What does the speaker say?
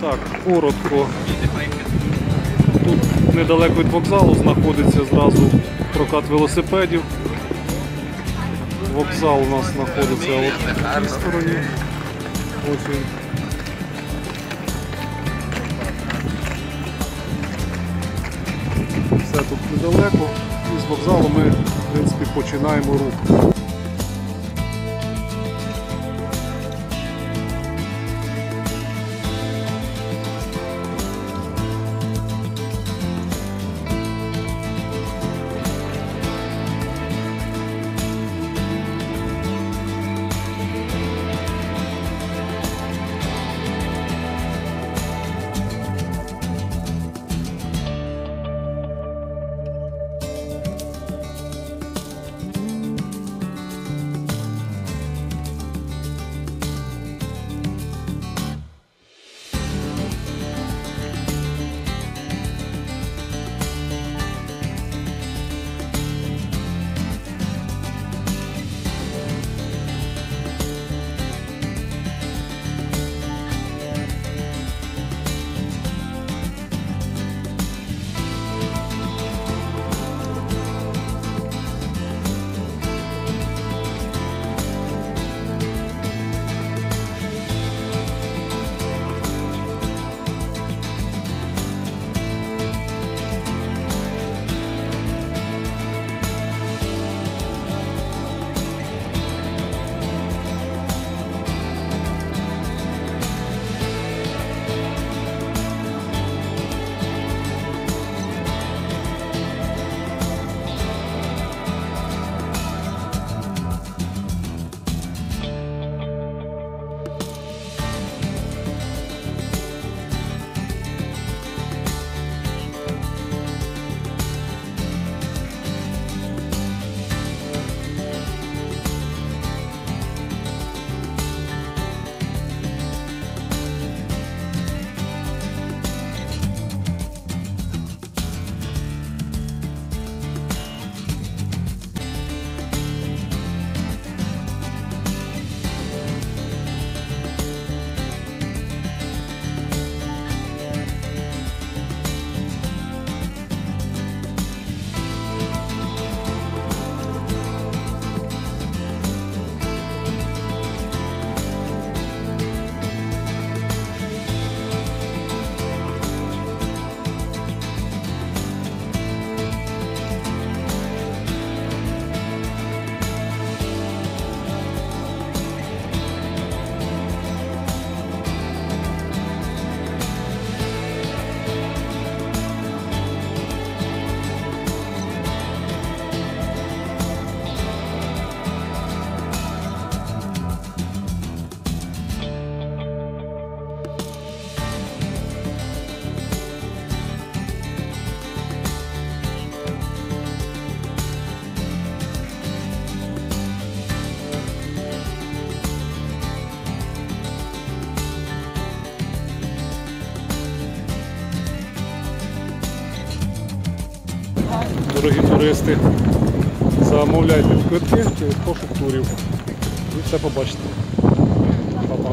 Так, коротко. Тут недалеко від вокзалу знаходиться зразу прокат велосипедів. Вокзал у нас знаходиться от цій стороні. Ось він. Все тут недалеко. І з вокзалу ми, в принципі, починаємо рух. Дорогі туристи, замовляйте квитки через пошук турів. І все побачите. Па-па.